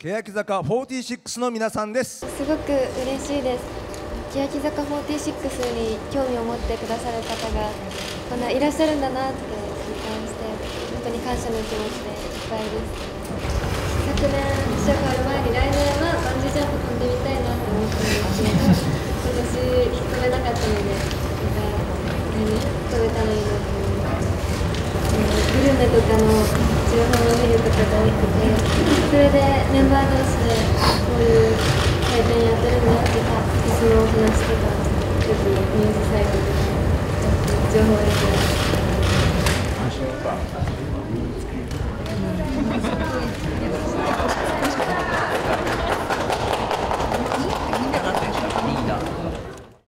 欅坂46の皆さんです。すごく嬉しいです。欅坂46に興味を持ってくださる方がこんないらっしゃるんだなって実感して本当に感謝の気持ちでいっぱいです。昨年試写がある前に来年はバンジージャンプ飛んでみたいなと思ったんですけど今年飛べなかったのでまた来年飛べたらいいなと思いますグルメとかの情報人が多くてそれでメンバー同士でこういう体験やってるんだってかそのお話とかちょっとニュースサイトで情報を得てます。